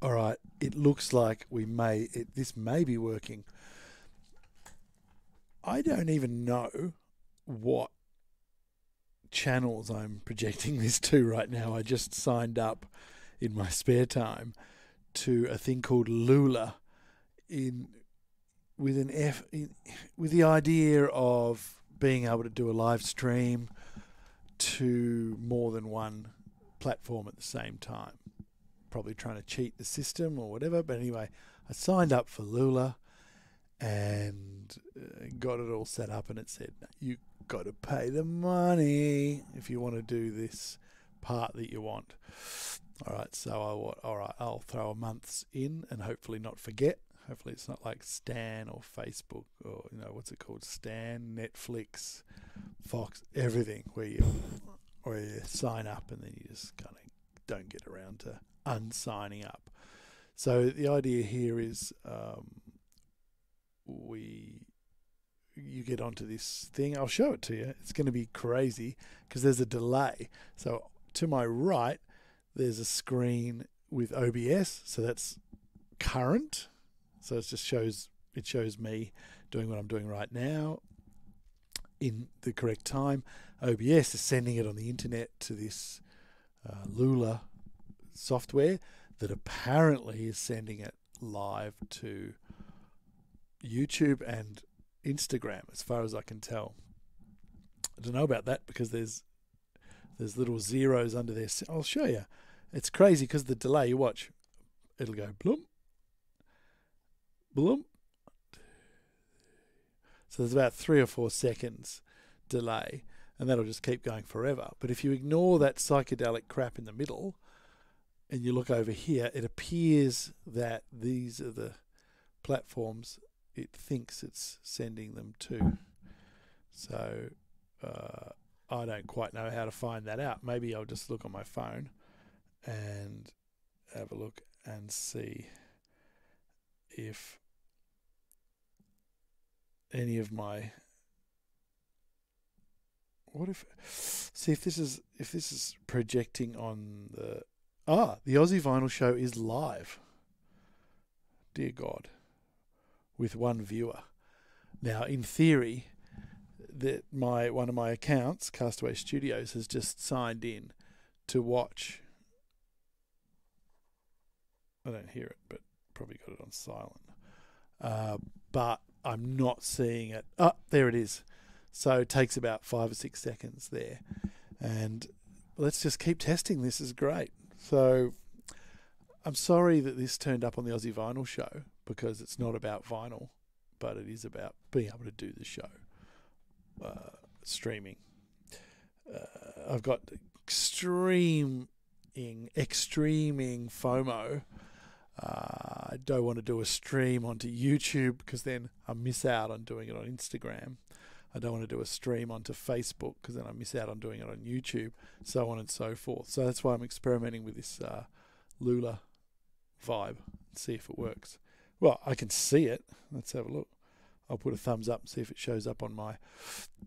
All right, it looks like we may it, this may be working. I don't even know what channels I'm projecting this to right now. I just signed up in my spare time to a thing called Loola in with an F in, with the idea of being able to do a live stream to more than one platform at the same time. Probably trying to cheat the system or whatever, but anyway, I signed up for Loola and uh, got it all set up and it said you got to pay the money if you want to do this part that you want. All right, so I what? all right, I'll throw a month's in and hopefully not forget. Hopefully it's not like Stan or Facebook or you know what's it called, Stan, Netflix, Fox, everything where you where you sign up and then you just kind of don't get around to unsigning up. So the idea here is um, we you get onto this thing. I'll show it to you. It's going to be crazy because there's a delay. So to my right, there's a screen with OBS. So that's current. So it just shows it shows me doing what I'm doing right now in the correct time. OBS is sending it on the internet to this uh, Loola software that apparently is sending it live to YouTube and Instagram, as far as I can tell. I don't know about that because there's there's little zeros under there. I'll show you. It's crazy because the delay. You watch, it'll go bloom, bloom. So there's about three or four seconds delay, and that'll just keep going forever. But if you ignore that psychedelic crap in the middle, and you look over here, it appears that these are the platforms it thinks it's sending them to. So uh, I don't quite know how to find that out. Maybe I'll just look on my phone and have a look and see if any of my what if see if this is if this is projecting on the ah the Aussie Vinyl Show is live. Dear God with one viewer. Now, in theory, that my one of my accounts, Castaway Studios, has just signed in to watch. I don't hear it, but probably got it on silent. Uh, but I'm not seeing it. Oh, there it is. So it takes about five or six seconds there. And let's just keep testing. This is great. So I'm sorry that this turned up on the Aussie Vinyl Show because it's not about vinyl, but it is about being able to do the show uh, streaming. Uh, I've got extreme, extreming FOMO. Uh, I don't want to do a stream onto YouTube because then I miss out on doing it on Instagram. I don't want to do a stream onto Facebook because then I miss out on doing it on YouTube, so on and so forth. So that's why I'm experimenting with this uh, Loola vibe see if it works. Well, I can see it. Let's have a look. I'll put a thumbs up and see if it shows up on my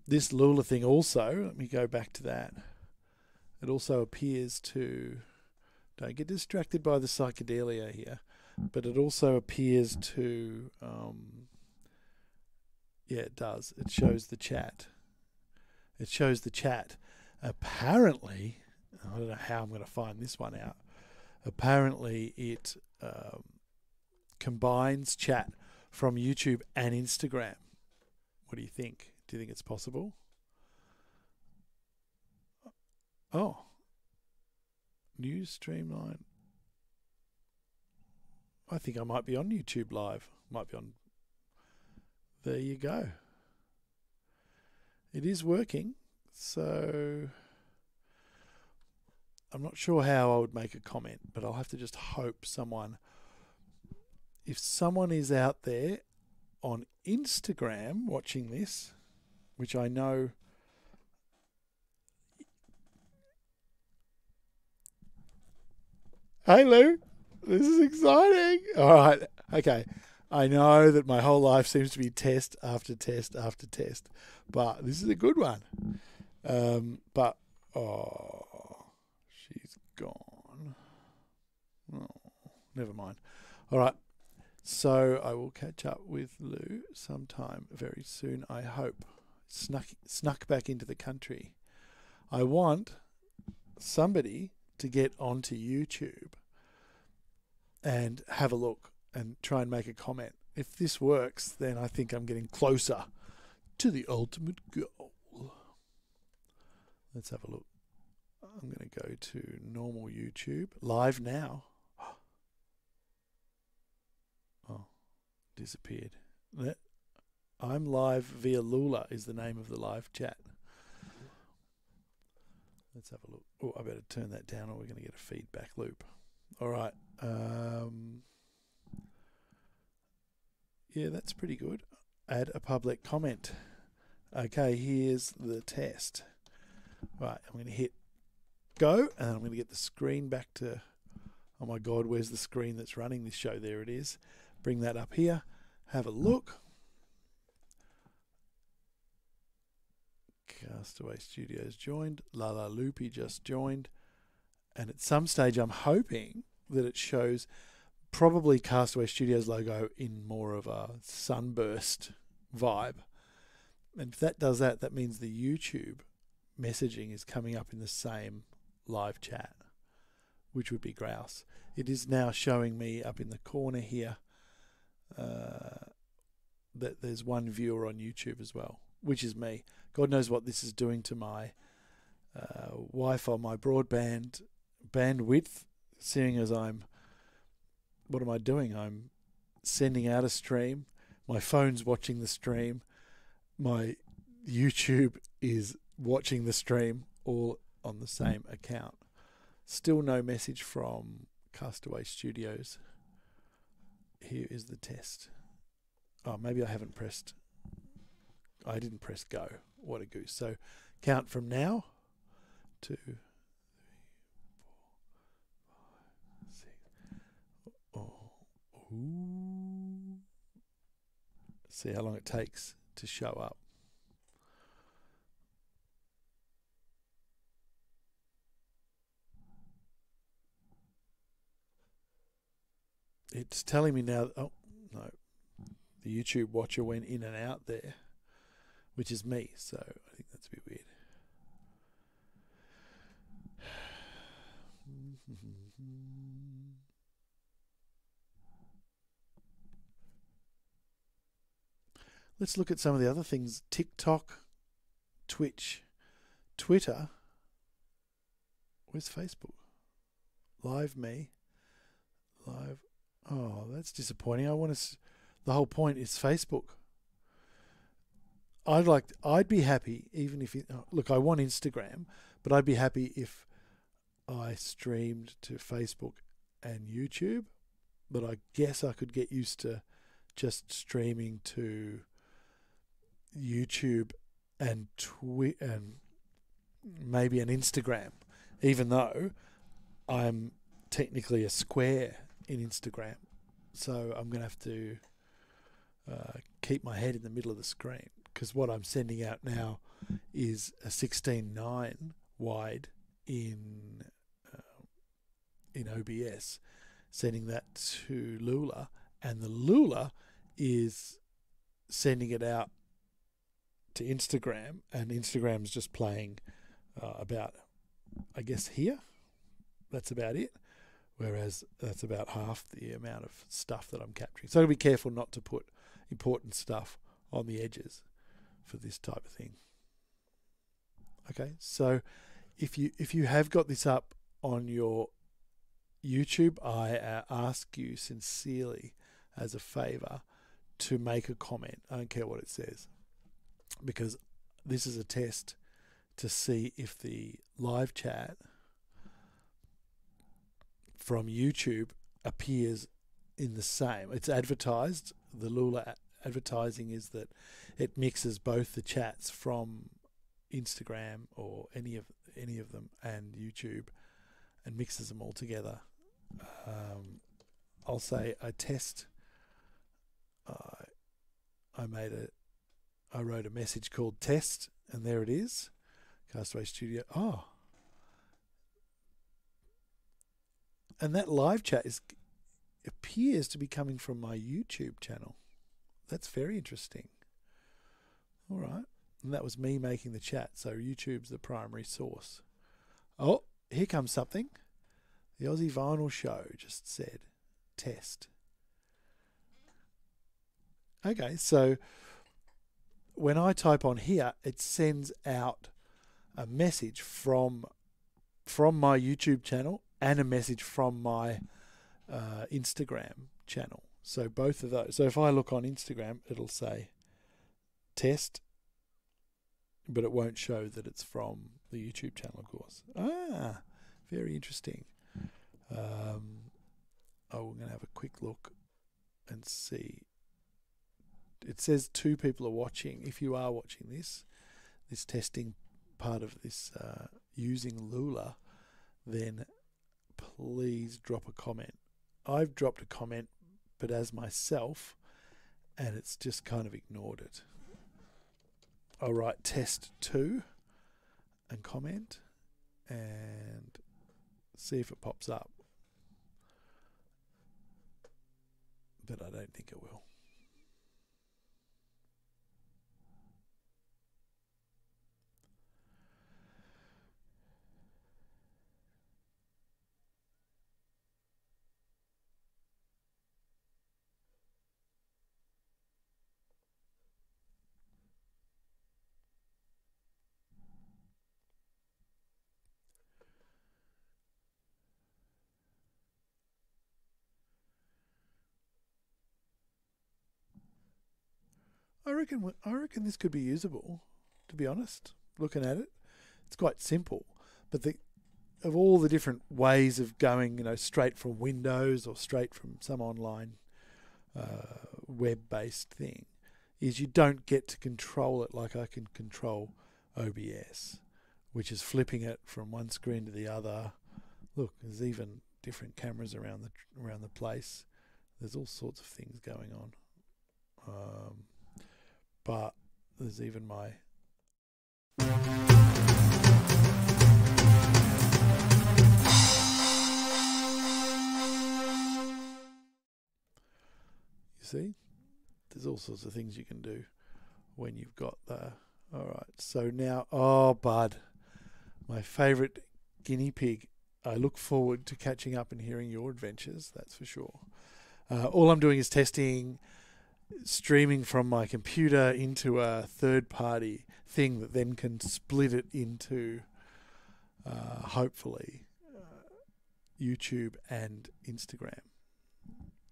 this Loola thing also. Let me go back to that. It also appears to don't get distracted by the psychedelia here, but it also appears to um, yeah, it does. It shows the chat. It shows the chat. Apparently, I don't know how I'm going to find this one out. Apparently, it um, combines chat from YouTube and Instagram. What do you think? Do you think it's possible? Oh, news streamline. I think I might be on YouTube Live. Might be on. There you go. It is working. So I'm not sure how I would make a comment, but I'll have to just hope someone if someone is out there on Instagram watching this, which I know Hey Lou, this is exciting. All right, okay. I know that my whole life seems to be test after test after test, but this is a good one. Um, but oh, she's gone. Oh, never mind. All right. So I will catch up with Lou sometime very soon, I hope. Snuck snuck back into the country. I want somebody to get onto YouTube and have a look and try and make a comment. If this works, then I think I'm getting closer to the ultimate goal. Let's have a look. I'm going to go to normal YouTube, live now. Oh, disappeared. I'm live via Loola is the name of the live chat. Let's have a look. Oh, I better turn that down or we're going to get a feedback loop. All right. Um, yeah, that's pretty good. Add a public comment. Okay, here's the test. Right, I'm going to hit go and I'm going to get the screen back to. Oh my God, where's the screen that's running this show? There it is. Bring that up here. Have a look. Castaway Studios joined. Lala Loopy just joined. And at some stage, I'm hoping that it shows probably Castaway Studios logo in more of a sunburst vibe. And if that does that, that means the YouTube messaging is coming up in the same live chat, which would be grouse. It is now showing me up in the corner here uh, that there's one viewer on YouTube as well, which is me. God knows what this is doing to my uh, Wi-Fi, my broadband bandwidth, seeing as I'm. What am I doing? I'm sending out a stream. My phone's watching the stream. My YouTube is watching the stream all on the hmm. same account. Still no message from Castaway Studios. Here is the test. Oh, maybe I haven't pressed. I didn't press go. What a goose. So count from now. Two, three, four, five, six. Oh, ooh. See how long it takes to show up. It's telling me now. Oh no, the YouTube watcher went in and out there, which is me. So I think that's a bit weird. Let's look at some of the other things TikTok, Twitch, Twitter. Where's Facebook? Live me. Live. Oh, that's disappointing. I want to. The whole point is Facebook. I'd like. I'd be happy even if it. Oh, look, I want Instagram, but I'd be happy if I streamed to Facebook and YouTube. But I guess I could get used to just streaming to YouTube and Twi- and maybe an Instagram, even though I'm technically a square in Instagram. So I'm going to have to uh, keep my head in the middle of the screen because what I'm sending out now is a 16.9 wide in uh, in OBS, sending that to Loola, and the Loola is sending it out to Instagram, and Instagram's just playing uh, about, I guess here. That's about it. Whereas that's about half the amount of stuff that I'm capturing. So be careful not to put important stuff on the edges for this type of thing. Okay, so if you if you have got this up on your YouTube, I uh, ask you sincerely as a favor to make a comment. I don't care what it says because this is a test to see if the live chat from YouTube appears in the same. It's advertised. The Loola advertising is that it mixes both the chats from Instagram or any of any of them and YouTube and mixes them all together. Um, I'll say I test. Uh, I made a I wrote a message called test, and there it is. Castaway Studio. Oh. And that live chat is appears to be coming from my YouTube channel. That's very interesting. All right. And that was me making the chat. So YouTube's the primary source. Oh, here comes something. The Aussie Vinyl Show just said test. Okay, so when I type on here, it sends out a message from from my YouTube channel and a message from my uh, Instagram channel. So both of those. So if I look on Instagram, it'll say test, but it won't show that it's from the YouTube channel, of course. Ah, very interesting. Um, oh, we're going to have a quick look and see. It says two people are watching. If you are watching this, this testing part of this uh, using Loola, then please drop a comment. I've dropped a comment, but as myself, and it's just kind of ignored it. I'll write test two and comment and see if it pops up. But I don't think it will. I reckon I reckon this could be usable. To be honest, looking at it, it's quite simple. But the of all the different ways of going, you know, straight from Windows or straight from some online uh, web-based thing, is you don't get to control it like I can control OBS, which is flipping it from one screen to the other. Look, there's even different cameras around the around the place. There's all sorts of things going on. Um, but there's even my you see? There's all sorts of things you can do when you've got the all right. So now oh bud my favorite guinea pig. I look forward to catching up and hearing your adventures that's for sure. Uh, all i'm doing is testing streaming from my computer into a third party thing that then can split it into uh, hopefully uh, YouTube and Instagram.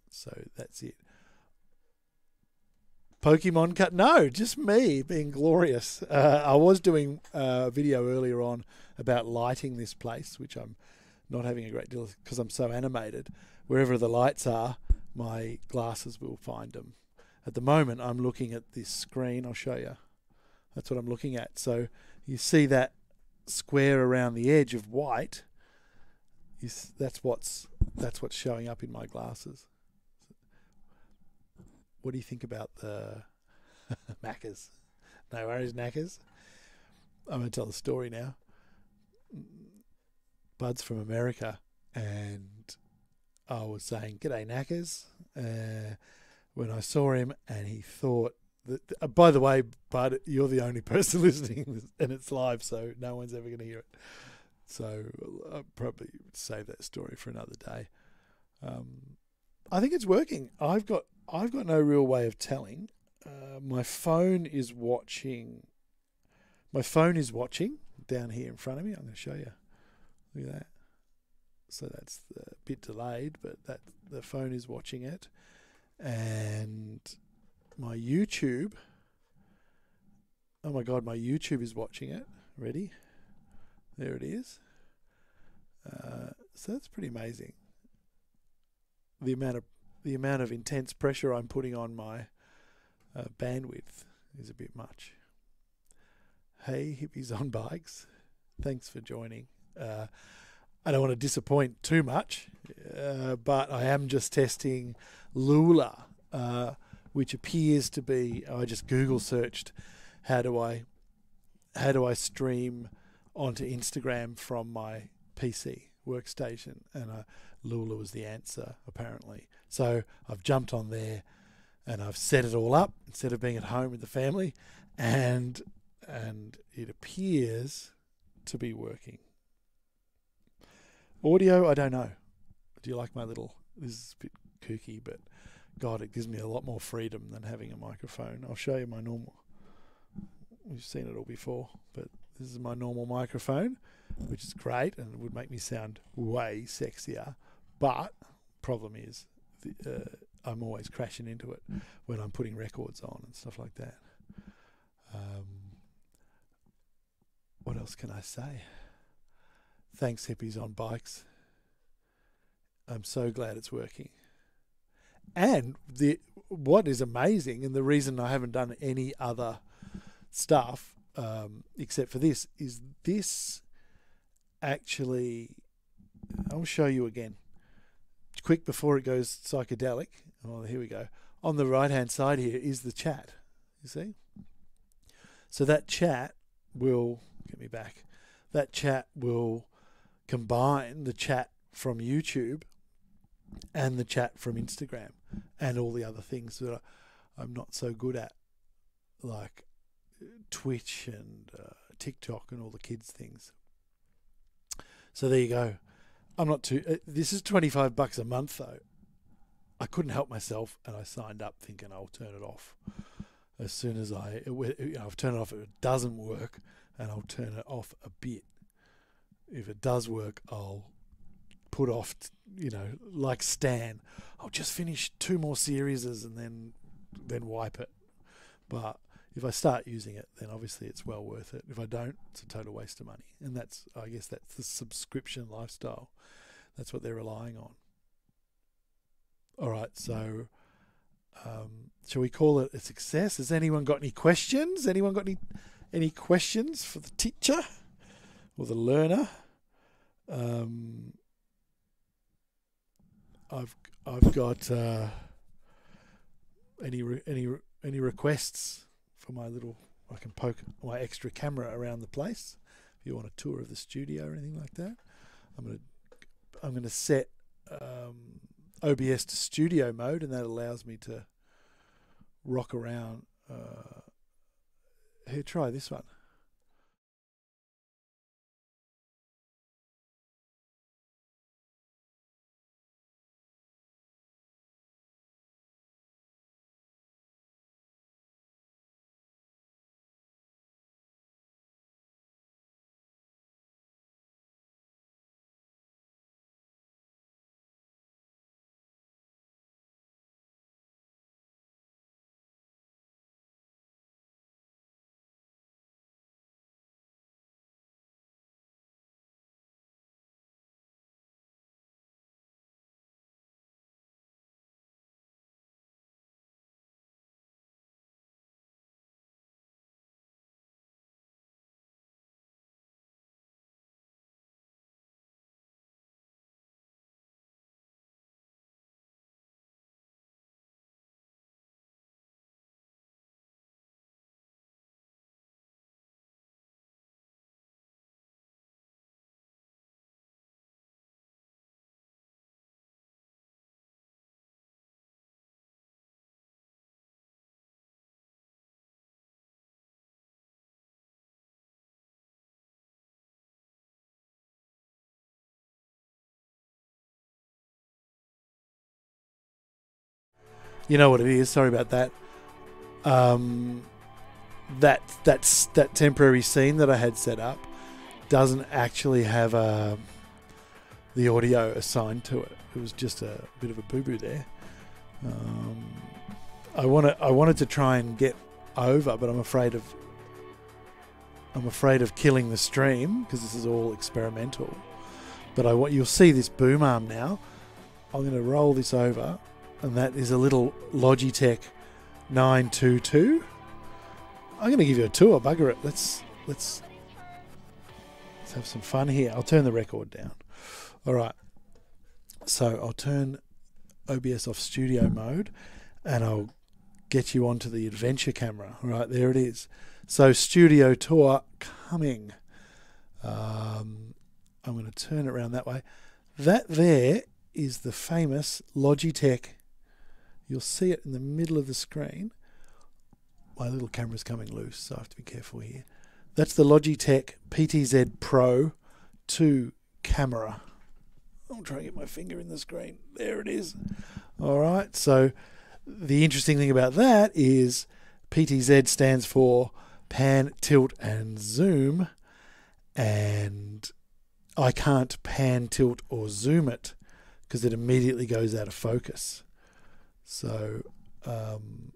So that's it. Pokemon cut? No, just me being glorious. Uh, I was doing a video earlier on about lighting this place, which I'm not having a great deal because I'm so animated. Wherever the lights are, my glasses will find them at the moment I'm looking at this screen. I'll show you. That's what I'm looking at. So you see that square around the edge of white. Is that's what's that's what's showing up in my glasses. What do you think about the Maccas? No worries, Knackers. I'm going to tell the story now. Bud's from America, and I was saying, "G'day, Knackers." Uh, when I saw him, and he thought that. Uh, by the way, Bud, you're the only person listening, and it's live, so no one's ever going to hear it. So I'll probably save that story for another day. Um, I think it's working. I've got I've got no real way of telling. Uh, my phone is watching. My phone is watching down here in front of me. I'm going to show you. Look at that. So that's a bit delayed, but that the phone is watching it and my YouTube. Oh my god, my YouTube is watching it. Ready? There it is. Uh, so that's pretty amazing. The amount of the amount of intense pressure I'm putting on my uh, bandwidth is a bit much. Hey, hippies on bikes, thanks for joining. Uh, I don't want to disappoint too much, uh, but I am just testing Loola, uh, which appears to be. I just Google searched how do I how do I stream onto Instagram from my PC workstation, and uh, Loola was the answer, apparently. So I've jumped on there and I've set it all up instead of being at home with the family, and and it appears to be working. Audio, I don't know. Do you like my little? This is a bit kooky, but God, it gives me a lot more freedom than having a microphone. I'll show you my normal. We've seen it all before, but this is my normal microphone, which is great and would make me sound way sexier. But problem is, the, uh, I'm always crashing into it when I'm putting records on and stuff like that. Um, what else can I say? Thanks, hippies on bikes. I'm so glad it's working. And the what is amazing, and the reason I haven't done any other stuff um, except for this, is this actually. I'll show you again. Quick before it goes psychedelic. Oh, here we go. On the right hand side here is the chat. You see? So that chat will get me back. That chat will combine the chat from YouTube and the chat from Instagram and all the other things that I'm not so good at, like Twitch and uh, TikTok and all the kids' things. So there you go. I'm not too. Uh, this is 25 bucks a month though. I couldn't help myself and I signed up thinking I'll turn it off as soon as I. It, you know, I've turned it off. It doesn't work, and I'll turn it off a bit. If it does work, I'll put off, you know, like Stan. I'll just finish two more series and then then wipe it. But if I start using it, then obviously it's well worth it. If I don't, it's a total waste of money. And that's, I guess, that's the subscription lifestyle. That's what they're relying on. All right, so um, shall we call it a success? Has anyone got any questions? Anyone got any any questions for the teacher or the learner? Um, I've I've got uh, any re- any any requests for my little. I can poke my extra camera around the place. If you want a tour of the studio or anything like that, I'm gonna I'm gonna set um, OBS to studio mode, and that allows me to rock around. Uh, here, try this one. You know what it is. Sorry about that. Um, that that's that temporary scene that I had set up doesn't actually have a uh, the audio assigned to it. It was just a bit of a boo boo there. Um, I want to I wanted to try and get over, but I'm afraid of I'm afraid of killing the stream because this is all experimental. But I want you'll see this boom arm now. I'm going to roll this over and that is a little Logitech 922. I'm going to give you a tour. Bugger it. Let's let's let's have some fun here. I'll turn the record down. All right. So I'll turn OBS off studio mode, and I'll get you onto the adventure camera. All right, there it is. So studio tour coming. Um, I'm going to turn it around that way. That there is the famous Logitech. You'll see it in the middle of the screen. My little camera's coming loose, so I have to be careful here. That's the Logitech PTZ Pro 2 camera. I'm trying to get my finger in the screen. There it is. All right. So the interesting thing about that is PTZ stands for pan, tilt, and zoom. And I can't pan, tilt, or zoom it because it immediately goes out of focus. So um,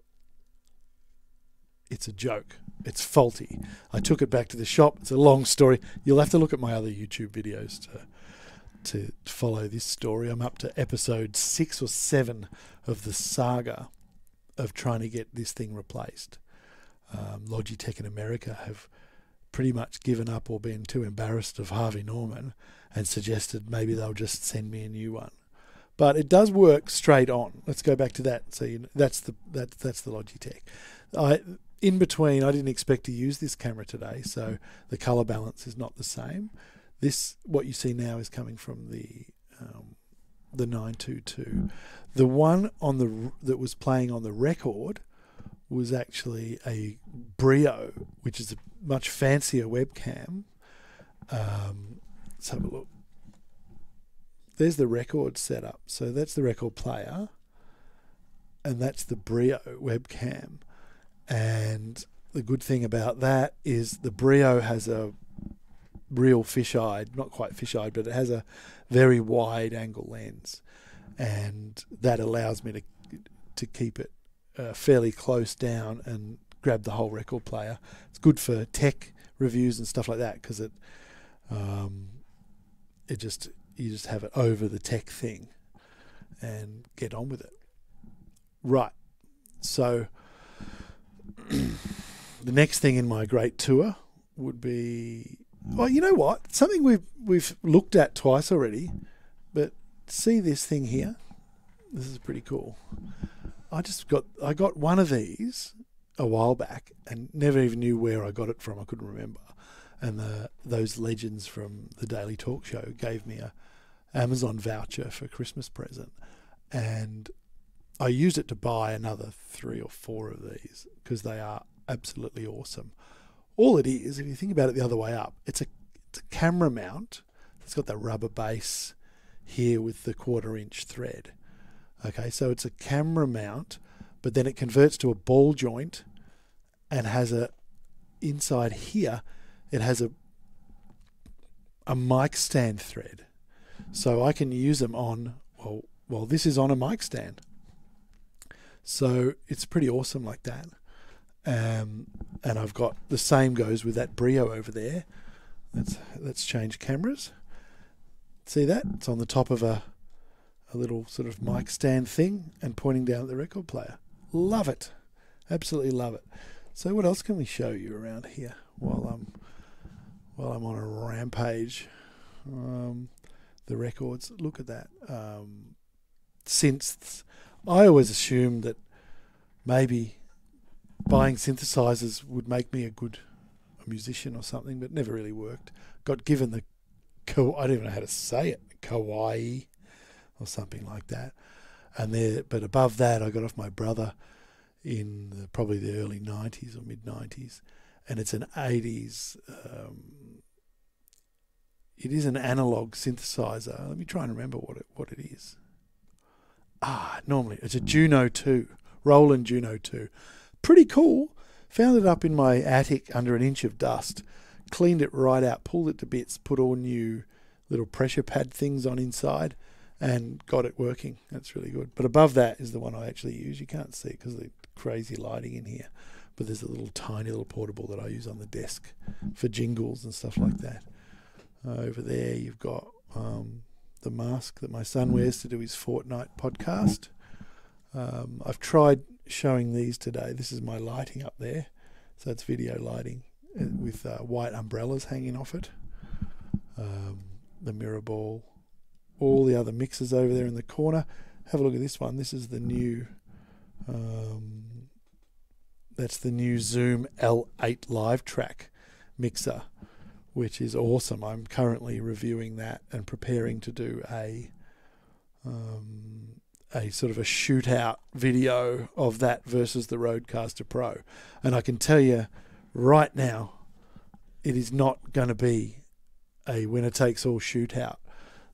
it's a joke. It's faulty. I took it back to the shop. It's a long story. You'll have to look at my other YouTube videos to to follow this story. I'm up to episode six or seven of the saga of trying to get this thing replaced. Um, Logitech in America have pretty much given up or been too embarrassed of Harvey Norman and suggested maybe they'll just send me a new one. But it does work straight on. Let's go back to that. So you know, that's the that's that's the Logitech. I in between, I didn't expect to use this camera today, so the color balance is not the same. This, what you see now, is coming from the um, the 922. The one on the that was playing on the record was actually a Brio, which is a much fancier webcam. Um, let's have a look. There's the record setup. So that's the record player, and that's the Brio webcam. And the good thing about that is the Brio has a real fisheye, not quite fisheye, but it has a very wide angle lens, and that allows me to to keep it uh, fairly close down and grab the whole record player. It's good for tech reviews and stuff like that because it um, it just you just have it over the tech thing and get on with it. Right. So the next thing in my great tour would be well, you know what? Something we've we've looked at twice already, but see this thing here. This is pretty cool. I just got I got one of these a while back and never even knew where I got it from. I couldn't remember. And the those legends from the Daily Talk Show gave me a Amazon voucher for Christmas present, and I used it to buy another three or four of these because they are absolutely awesome. All it is, if you think about it the other way up, it's a, it's a camera mount. It's got the rubber base here with the quarter inch thread. Okay, so it's a camera mount, but then it converts to a ball joint and has a inside here it has a a mic stand thread. So I can use them on well well this is on a mic stand. So it's pretty awesome like that. Um, and I've got the same goes with that Brio over there. Let's let's change cameras. See that? It's on the top of a a little sort of mic stand thing and pointing down at the record player. Love it. Absolutely love it. So what else can we show you around here while I'm while I'm on a rampage? Um, the records. Look at that. Um, synths. I always assumed that maybe buying synthesizers would make me a good musician or something, but never really worked. Got given the I don't even know how to say it, kawaii or something like that. And there, but above that, I got off my brother in the, probably the early '90s or mid '90s, and it's an '80s. Um, it is an analog synthesizer. Let me try and remember what it what it is. Ah, normally it's a Juno 2, Roland Juno 2 pretty cool. Found it up in my attic under an inch of dust. Cleaned it right out, pulled it to bits, put all new little pressure pad things on inside, and got it working. That's really good. But above that is the one I actually use. You can't see because of the crazy lighting in here. But there's a little tiny little portable that I use on the desk for jingles and stuff like that. Uh, over there, you've got um, the mask that my son wears to do his Fortnite podcast. Um, I've tried showing these today. This is my lighting up there. So it's video lighting uh, with uh, white umbrellas hanging off it. Um, the mirror ball. All the other mixers over there in the corner. Have a look at this one. This is the new. Um, that's the new Zoom L8 LiveTrak mixer, which is awesome. I'm currently reviewing that and preparing to do a um, a sort of a shootout video of that versus the Rodecaster Pro, and I can tell you right now, it is not going to be a winner takes all shootout.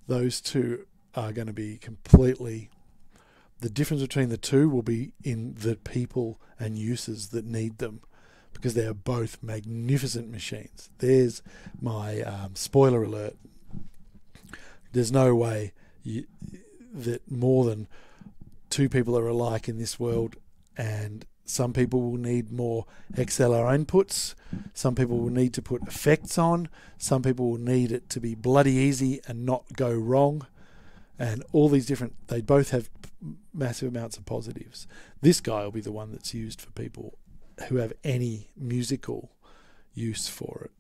Those two are going to be completely. The difference between the two will be in the people and uses that need them because they are both magnificent machines. There's my um, spoiler alert. There's no way you, that more than two people are alike in this world, and some people will need more XLR inputs. Some people will need to put effects on. Some people will need it to be bloody easy and not go wrong. And all these different, they both have massive amounts of positives. This guy will be the one that's used for people who have any musical use for it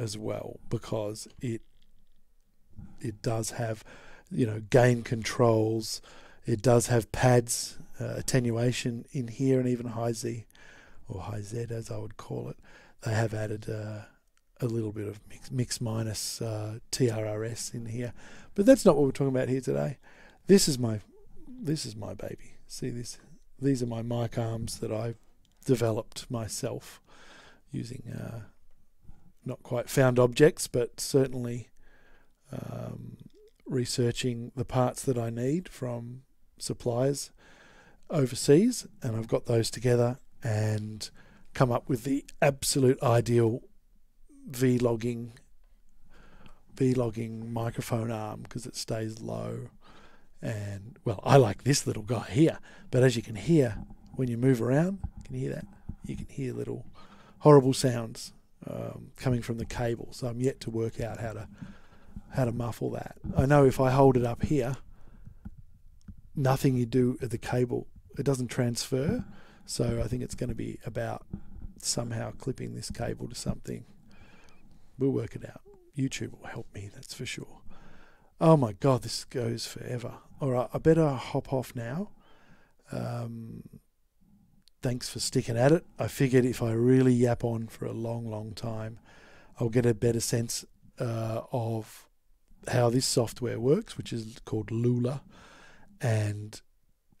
as well because it it does have you know gain controls. It does have pads uh, attenuation in here and even high Z or high Z as I would call it. They have added uh, a little bit of mix, mix minus uh, TRRS in here. But that's not what we're talking about here today. This is my this is my baby. See this these are my mic arms that I developed myself using uh, not quite found objects, but certainly um, researching the parts that I need from suppliers overseas, and I've got those together and come up with the absolute ideal vlogging vlogging microphone arm because it stays low and well I like this little guy here but as you can hear when you move around you can hear that? You can hear little horrible sounds um, coming from the cable. So I'm yet to work out how to how to muffle that. I know if I hold it up here, nothing you do at the cable it doesn't transfer. So I think it's going to be about somehow clipping this cable to something. We'll work it out. YouTube will help me, that's for sure. Oh my god, this goes forever. All right, I better hop off now. Um, thanks for sticking at it. I figured if I really yap on for a long, long time, I'll get a better sense uh, of how this software works, which is called Loola, and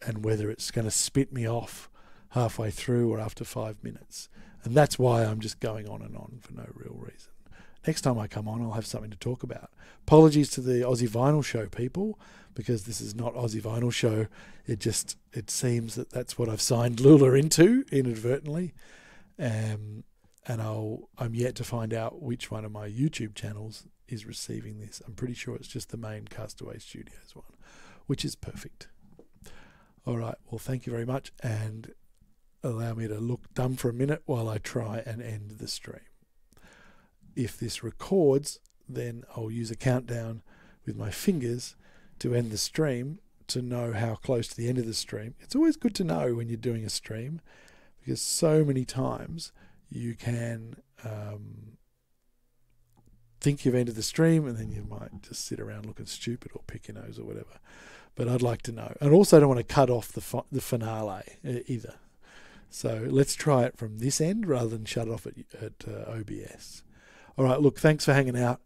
and whether it's going to spit me off halfway through or after five minutes. And that's why I'm just going on and on for no real reason. Next time I come on, I'll have something to talk about. Apologies to the Aussie Vinyl Show people because this is not Aussie Vinyl Show. It just it seems that that's what I've signed Loola into inadvertently, um, and I'll I'm yet to find out which one of my YouTube channels is receiving this. I'm pretty sure it's just the main Castaway Studios one, which is perfect. All right, well, thank you very much, and allow me to look dumb for a minute while I try and end the stream. If this records, then I'll use a countdown with my fingers to end the stream to know how close to the end of the stream. It's always good to know when you're doing a stream because so many times you can um, think you've ended the stream and then you might just sit around looking stupid or pick your nose or whatever. But I'd like to know. And also, I don't want to cut off the, fi- the finale either. So let's try it from this end rather than shut off at, at uh, OBS. All right, look, thanks for hanging out.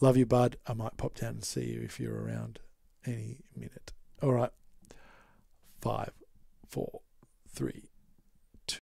Love you, bud. I might pop down and see you if you're around any minute. All right. Five, four,